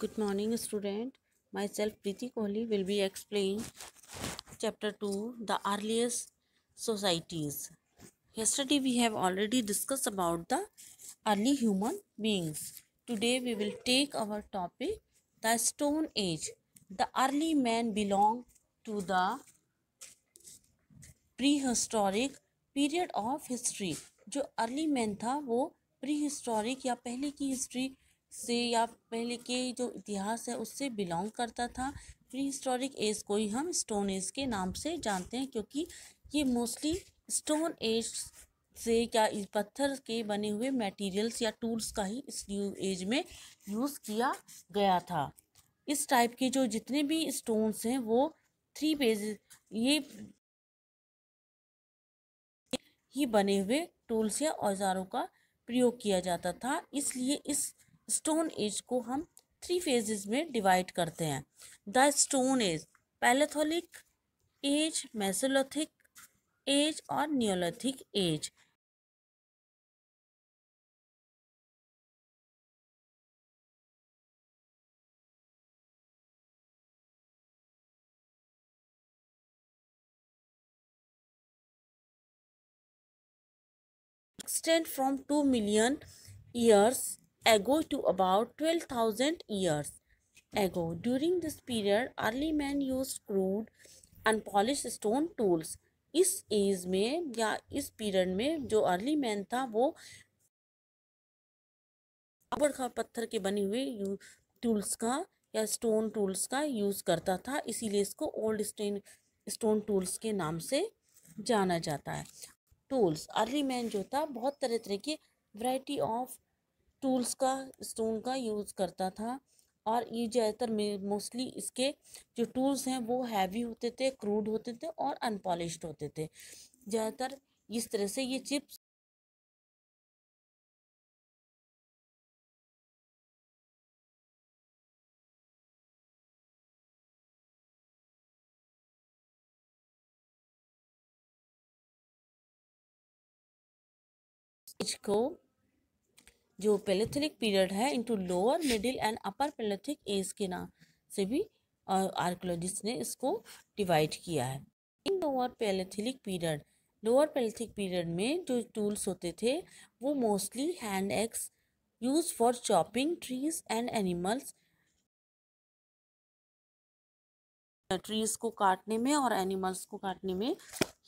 Good morning student myself Preeti Kohli will be explain chapter two the earliest societies yesterday we have already discuss about the early human beings today we will take our topic the stone age the early man belong to the prehistoric period of history जो early man था, वो pre historic या पहले की history से या पहले के जो इतिहास है, उससे बिलोंग करता था। प्री हिस्टोरिक एज को ही हम स्टोन एज के नाम से जानते हैं, क्योंकि ये मोस्टली स्टोन एज से क्या इस पत्थर के बने हुए मटेरियल्स या टूल्स का ही इस एज में यूज़ किया गया था। इस टाइप के जो जितने भी स्टोन्स हैं, वो थ्री पेज ये ही बने हुए टूल्स या औजारों का प्रयोग किया जाता था। इसलिए इस स्टोन एज को हम थ्री फेजेस में डिवाइड करते हैं। The stone age palaeolithic age mesolithic age और neolithic age extend from 2 million years ago to about 12,000 years ago. During this period, early man used crude unpolished stone tools. इस as में या इस period में जो early man था वो बड़खा पत्थर के बने हुए टूल्स का या स्टोन टूल्स का यूज़ करता था इसीलिए इसको ओल्ड स्टेन स्टोन टूल्स के नाम से जाना जाता है टूल्स अर्ली मैन जो था बहुत तरह तरह के वैरायटी ऑफ़ टूल्स का, स्टोन का यूज़ करता था। और ये ज़्यादातर मोस्टली इसके जो टूल्स हैं, वो हैवी होते थे, क्रूड होते थे और अनपॉलिश्ड होते थे। ज़्यादातर इस तरह से ये चिप्स को जो पेलेथिक पीरियड है into lower middle and upper palaeolithic age के नाम से भी आर्कोलॉजिस्ट ने इसको डिवाइड किया है। In lower palaeolithic period lower palaeolithic period में जो टूल्स होते थे, वो mostly hand axe use for chopping trees and animals trees को काटने में और एनिमल्स को काटने में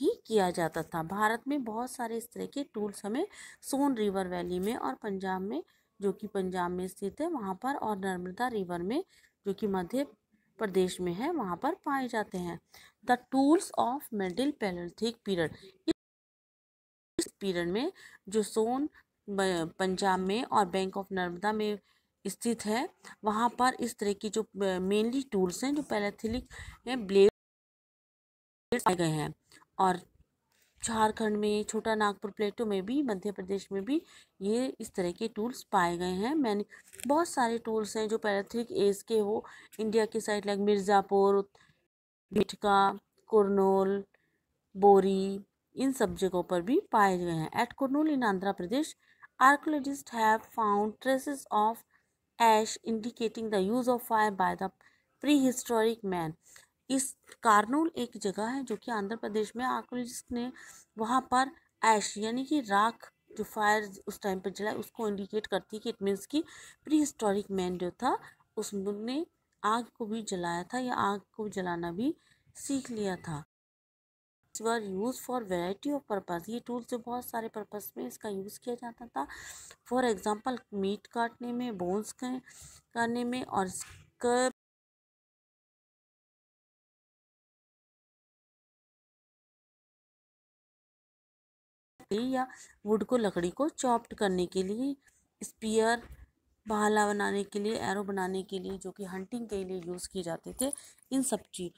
ही किया जाता था। भारत में बहुत सारे इस तरह के टूल्स हमें सोन रिवर वैली में और पंजाब में, जो कि पंजाब में स्थित है, वहाँ पर और नर्मदा रिवर में, जो कि मध्य प्रदेश में है, वहाँ पर पाए जाते हैं। The tools of middle palaeolithic period. इस पीरियड में जो सोन पंजाब में और बैंक ऑफ़ नर्मदा में स्थित है। वहाँ पर इस तरह की जो मेनली टूल्स हैं, जो पैलेथिलिक ब्लेड पाए गए हैं और झारखंड में, छोटा नागपुर प्लेटो में भी, मध्य प्रदेश में भी ये इस तरह के टूल्स पाए गए हैं। मैंने, बहुत सारे टूल्स हैं जो पैराथ्रिक एज के हो इंडिया की साइड लाइक मिर्ज़ापुर बिटका कुरनोल, बोरी, इन सब जगहों पर भी पाए गए हैं। At Kurnool in Andhra Pradesh archaeologists have found traces of indicating the use of fire by the prehistoric man इस कारनूल एक जगह है जो कि आंध्र प्रदेश में आर्कोलॉजिस्ट ने वहाँ पर ऐश यानी कि राख जो फायर उस टाइम पर जला, उसको इंडिकेट करती है कि इट मीन्स कि प्री हिस्टोरिक मैन जो था, उसने आग को भी जलाया था या आग को जलाना भी सीख लिया था। Were use for variety of purpose ये टूल से बहुत सारे पर्पज़ में इसका यूज़ किया जाता था। फॉर एग्जांपल मीट काटने में बोन्स करने में और या वुड को लकड़ी को चॉप्ड करने के लिए स्पीयर भाला बनाने के लिए एरो बनाने के लिए, जो कि हंटिंग के लिए यूज़ किए जाते थे, इन सब चीज़।